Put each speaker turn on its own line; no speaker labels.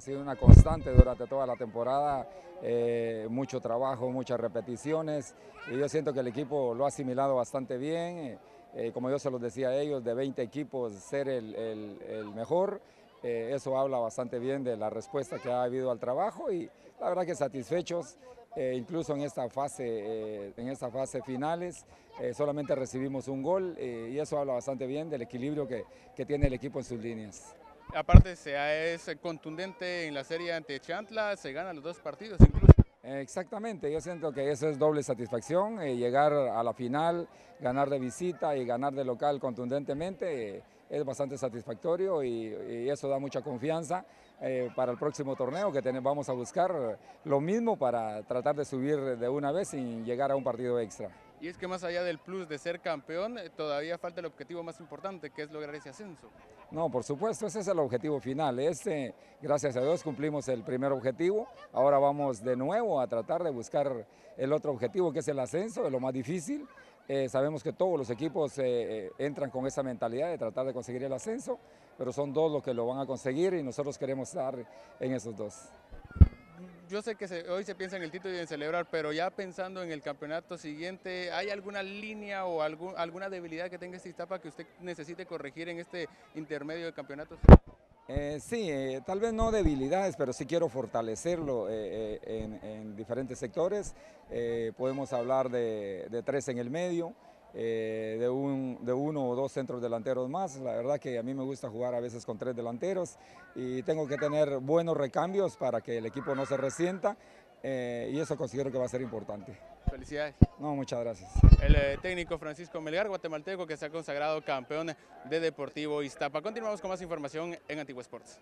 ha sido una constante durante toda la temporada, eh, mucho trabajo, muchas repeticiones y yo siento que el equipo lo ha asimilado bastante bien, eh, como yo se los decía a ellos, de 20 equipos ser el, mejor, eso habla bastante bien de la respuesta que ha habido al trabajo y la verdad que satisfechos. incluso en esta fase, en esta fase finales, solamente recibimos un gol y eso habla bastante bien del equilibrio que, que tiene el equipo en sus líneas.
Aparte, se es contundente en la serie ante Chantla, se ganan los dos partidos incluso.
Exactamente, yo siento que eso es doble satisfacción, eh, llegar a la final, ganar de visita y ganar de local contundentemente eh, es bastante satisfactorio y, eso da mucha confianza eh, para el próximo torneo que tenemos, vamos a buscar lo mismo para tratar de subir de una vez sin llegar a un partido extra.
Y es que más allá del plus de ser campeón, eh, todavía falta el objetivo más importante, que es lograr ese ascenso.
No, por supuesto, ese es el objetivo final. Este, gracias a Dios, cumplimos el primer objetivo. Ahora vamos de nuevo a tratar de buscar el otro objetivo, que es el ascenso, de lo más difícil. Eh, sabemos que todos los equipos eh, entran con esa mentalidad de tratar de conseguir el ascenso, pero son dos los que lo van a conseguir y nosotros queremos estar en esos dos
yo sé que hoy se piensa en el título y en celebrar, pero ya pensando en el campeonato siguiente, ¿hay alguna línea o alguna debilidad que tenga este Iztapa que usted necesite corregir en este intermedio de campeonato?
Eh, sí, eh, tal vez no debilidades, pero sí quiero fortalecerlo eh, en, diferentes sectores. podemos hablar de tres en el medio, eh, de, un, de uno o dos centros delanteros más. La verdad que a mí me gusta jugar a veces con tres delanteros y tengo que tener buenos recambios para que el equipo no se resienta eh, y eso considero que va a ser importante.
Felicidades.
No, muchas gracias.
El eh, técnico Francisco Melgar, guatemalteco, que se ha consagrado campeón de Deportivo Iztapa. Continuamos con más información en Antigua Sports.